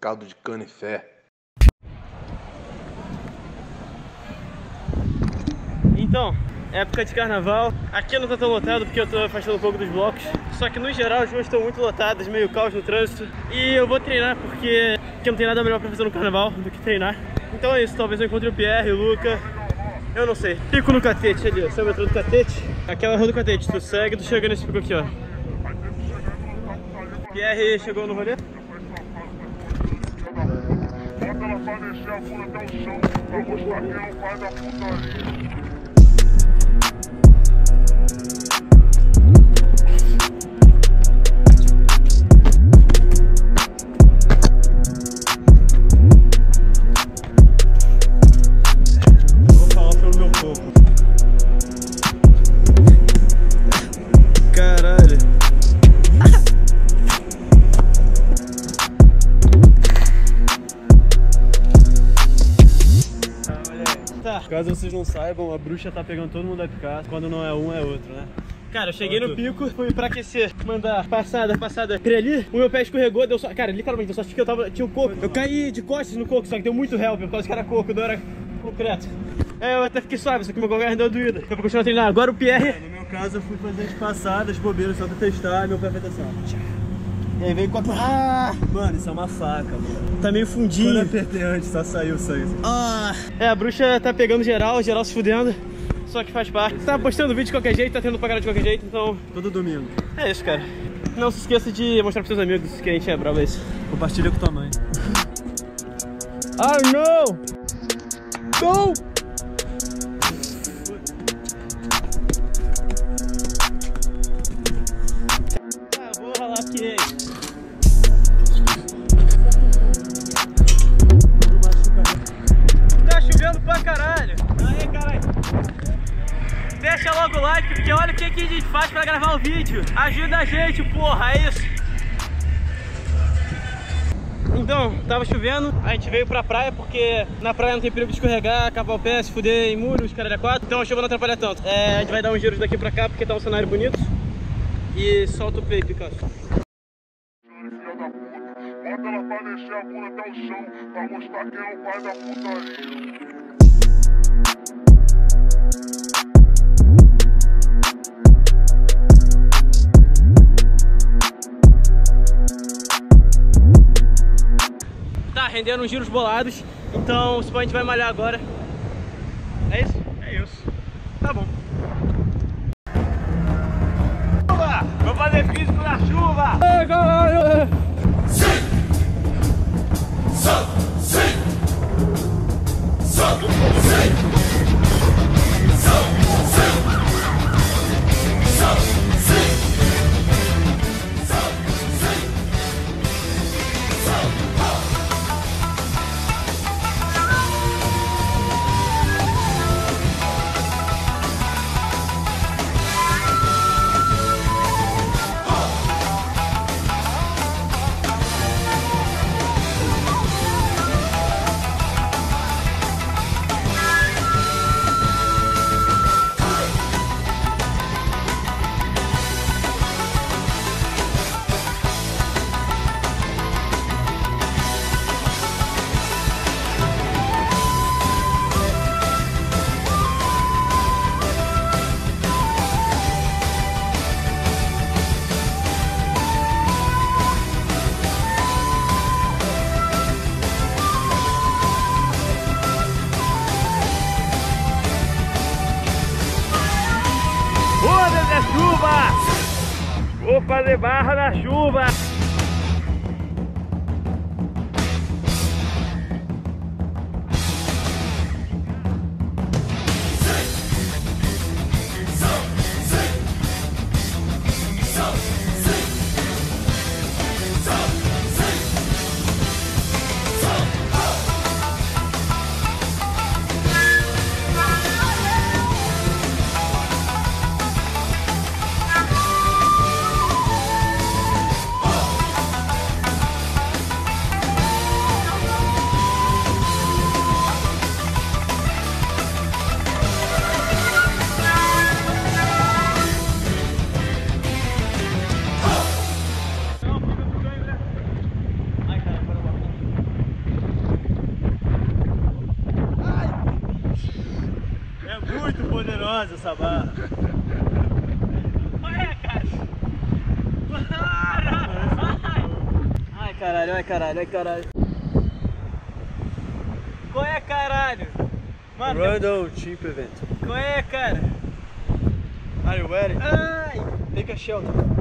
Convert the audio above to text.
caldo de canifé. Então, época de carnaval. Aqui não tá tão lotado porque eu tô afastando um pouco dos blocos. Só que no geral as ruas estão muito lotadas, meio caos no trânsito. E eu vou treinar porque, porque não tem nada melhor pra fazer no carnaval do que treinar. Então é isso, talvez eu encontre o Pierre, o Luca. Eu não sei. Pico no catete ali, esse é o metrô do catete. Aquela rua do catete, tu segue, tu chega nesse pico aqui, ó. Pierre chegou no rolê? Bota ela pra descer a bunda até o chão, pra mostrar quem é o pai da putaria. Tá, caso vocês não saibam, a bruxa tá pegando todo mundo a picar. Quando não é um, é outro, né? Cara, eu cheguei no pico, fui pra aquecer, mandar passada, passada. Entrei ali, o meu pé escorregou, deu só. Cara, literalmente, eu só achei que eu tava. Tinha um coco. Eu caí de costas no coco, só que deu muito help, por causa que era coco, não era concreto. É, eu até fiquei suave, só que meu calcanhar deu doída. Deu pra continuar treinando. Agora o Pierre. No meu caso, eu fui fazer as passadas, bobeiras só pra testar, meu pé ó. E aí veio com a. Ah! Mano, isso é uma faca, mano. Tá meio Quando eu fundinho. apertei antes, só saiu o sangue. Ah! É, a bruxa tá pegando geral, geral se fudendo. Só que faz parte. Tá postando vídeo de qualquer jeito, tá tendo pra cara de qualquer jeito, então. Todo domingo. É isso, cara. Não se esqueça de mostrar pros seus amigos que a gente é bravo é isso. Compartilha com tua mãe. Ah, não! Não! Logo o like, porque olha o que, que a gente faz pra gravar o vídeo. Ajuda a gente, porra, é isso. Então, tava chovendo, a gente veio pra praia porque na praia não tem perigo de escorregar, cavar o pé, se fuder em muros, caralho, é quatro. Então a chuva não atrapalha tanto. É, a gente vai dar uns giros daqui pra cá porque tá um cenário bonito. E solta o play, Picasso. Filha da puta, bota ela pra descer a bunda até o chão, pra mostrar quem é o pai da putaria. Uns giros bolados, então se a gente vai malhar agora. É isso? É isso. Tá bom. Chuva! Vou fazer físico na chuva! Vou fazer barra na chuva! Perigosa essa barra. Olha, cara. Ai, caralho, ai, caralho, ai, caralho. Qual é, caralho? Mano, Randall Cheap Event. qual é, cara? Are you ready? Ai! Take a shelter.